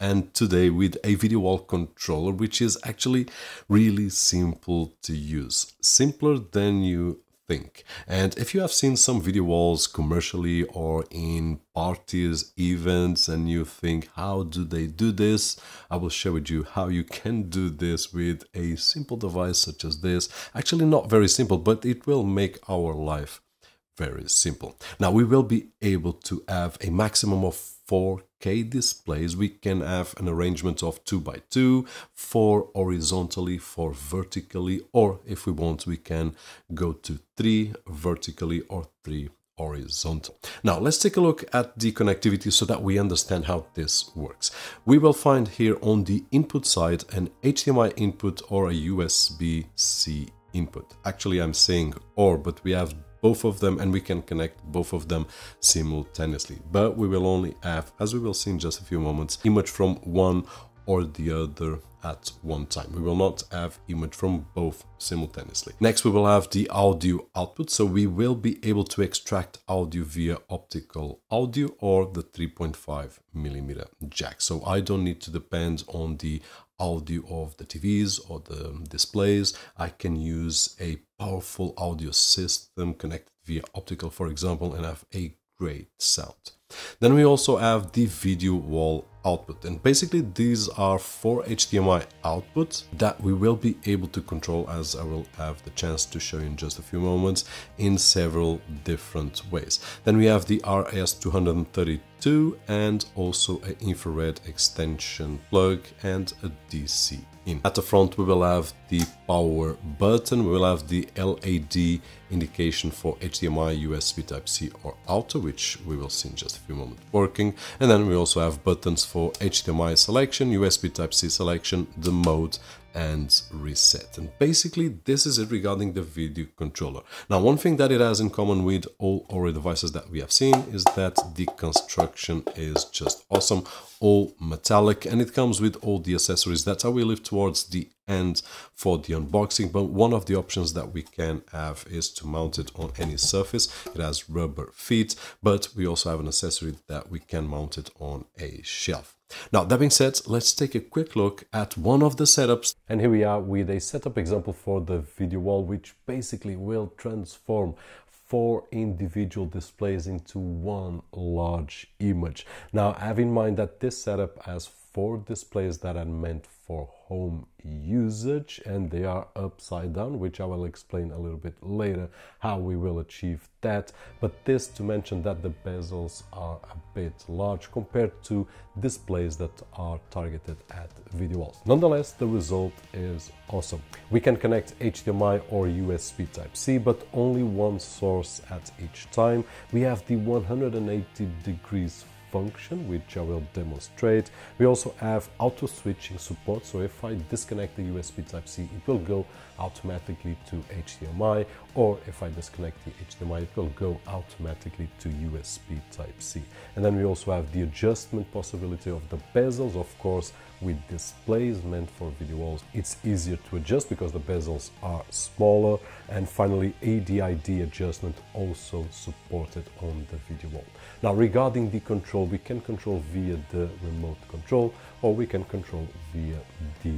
and today with a video wall controller which is actually really simple to use simpler than you think. And if you have seen some video walls commercially or in parties events and you think how do they do this? I will share with you how you can do this with a simple device such as this. Actually not very simple but it will make our life very simple. Now we will be able to have a maximum of 4K displays. We can have an arrangement of 2 by 2 4 horizontally, 4 vertically, or if we want, we can go to 3 vertically or 3 horizontal. Now let's take a look at the connectivity so that we understand how this works. We will find here on the input side an HDMI input or a USB-C input. Actually, I'm saying or, but we have both of them and we can connect both of them simultaneously. But we will only have, as we will see in just a few moments, image from one or the other at one time. We will not have image from both simultaneously. Next, we will have the audio output. So we will be able to extract audio via optical audio or the 3.5 millimeter jack. So I don't need to depend on the audio of the TVs or the displays. I can use a powerful audio system connected via optical, for example, and have a great sound. Then we also have the video wall output and basically these are four HDMI outputs that we will be able to control as I will have the chance to show you in just a few moments in several different ways. Then we have the RS232 and also an infrared extension plug and a DC in. At the front we will have the power button, we will have the LED indication for HDMI, USB Type-C or auto, which we will see in just a few moments working. And then we also have buttons for HDMI selection, USB Type-C selection, the mode and reset. And basically this is it regarding the video controller. Now one thing that it has in common with all our devices that we have seen is that the construction is just awesome, all metallic and it comes with all the accessories. That's how we live towards the end for the unboxing but one of the options that we can have is to mount it on any surface it has rubber feet but we also have an accessory that we can mount it on a shelf now, that being said, let's take a quick look at one of the setups. And here we are with a setup example for the video wall, which basically will transform four individual displays into one large image. Now, have in mind that this setup has four displays that are meant for home usage and they are upside down which I will explain a little bit later how we will achieve that but this to mention that the bezels are a bit large compared to displays that are targeted at video walls. Nonetheless the result is awesome. We can connect HDMI or USB Type-C but only one source at each time. We have the 180 degrees function, which I will demonstrate. We also have auto switching support, so if I disconnect the USB Type-C, it will go automatically to HDMI, or if I disconnect the HDMI, it will go automatically to USB Type-C. And then we also have the adjustment possibility of the bezels, of course, with displays meant for video walls, it's easier to adjust because the bezels are smaller. And finally, EDID adjustment also supported on the video wall. Now, regarding the control, we can control via the remote control or we can control via the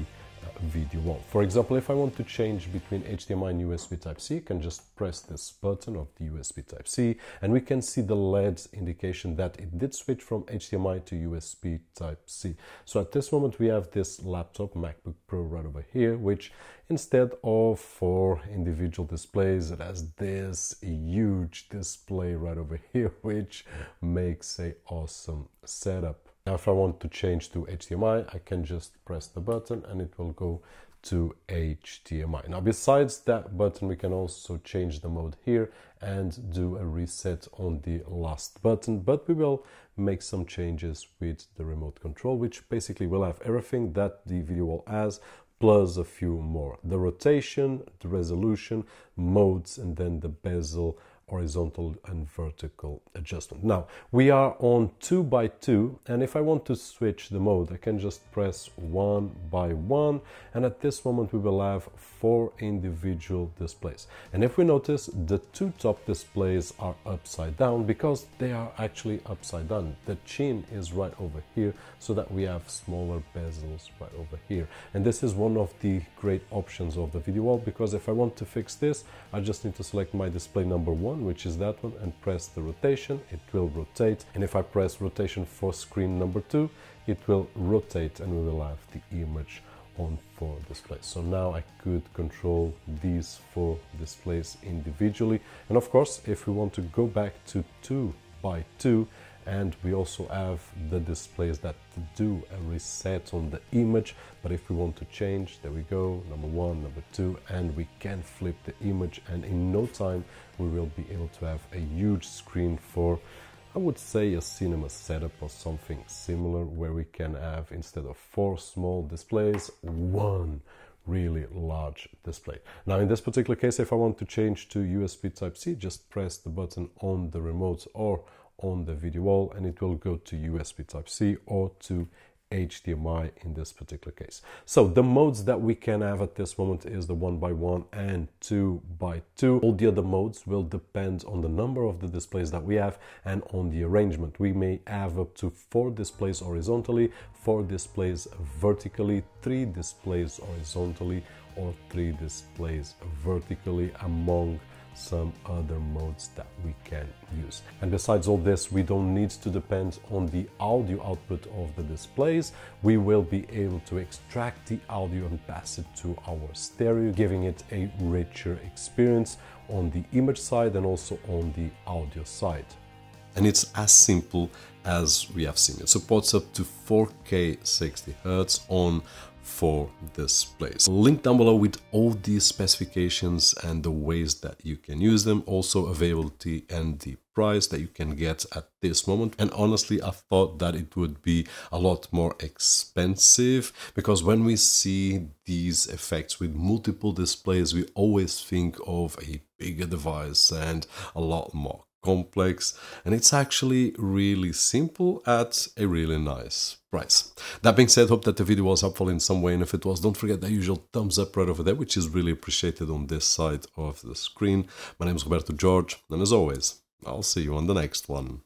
video. For example, if I want to change between HDMI and USB Type-C, I can just press this button of the USB Type-C and we can see the LED indication that it did switch from HDMI to USB Type-C. So at this moment we have this laptop MacBook Pro right over here, which instead of four individual displays, it has this huge display right over here, which makes a awesome setup. Now if I want to change to HDMI, I can just press the button and it will go to HDMI. Now besides that button, we can also change the mode here and do a reset on the last button, but we will make some changes with the remote control, which basically will have everything that the video wall has, plus a few more. The rotation, the resolution, modes, and then the bezel horizontal and vertical adjustment. Now we are on 2 by 2 and if I want to switch the mode I can just press 1 by 1 and at this moment we will have four individual displays. And if we notice the two top displays are upside down because they are actually upside down. The chin is right over here so that we have smaller bezels right over here. And this is one of the great options of the video wall because if I want to fix this I just need to select my display number one which is that one, and press the rotation, it will rotate. And if I press rotation for screen number two, it will rotate and we will have the image on four displays. So now I could control these four displays individually. And of course, if we want to go back to two by two, and we also have the displays that do a reset on the image but if we want to change there we go number one number two and we can flip the image and in no time we will be able to have a huge screen for I would say a cinema setup or something similar where we can have instead of four small displays one really large display. Now in this particular case if I want to change to USB Type-C just press the button on the remote or on the video wall and it will go to USB Type-C or to HDMI in this particular case. So the modes that we can have at this moment is the 1 by 1 and 2 by 2 All the other modes will depend on the number of the displays that we have and on the arrangement. We may have up to 4 displays horizontally, 4 displays vertically, 3 displays horizontally or 3 displays vertically among some other modes that we can use. And besides all this, we don't need to depend on the audio output of the displays. We will be able to extract the audio and pass it to our stereo, giving it a richer experience on the image side and also on the audio side. And it's as simple as we have seen. It supports up to 4K 60Hz on for this place. Link down below with all these specifications and the ways that you can use them, also availability and the price that you can get at this moment. And honestly, I thought that it would be a lot more expensive because when we see these effects with multiple displays, we always think of a bigger device and a lot more complex and it's actually really simple at a really nice price. That being said, hope that the video was helpful in some way and if it was, don't forget the usual thumbs up right over there which is really appreciated on this side of the screen. My name is Roberto Jorge and as always, I'll see you on the next one.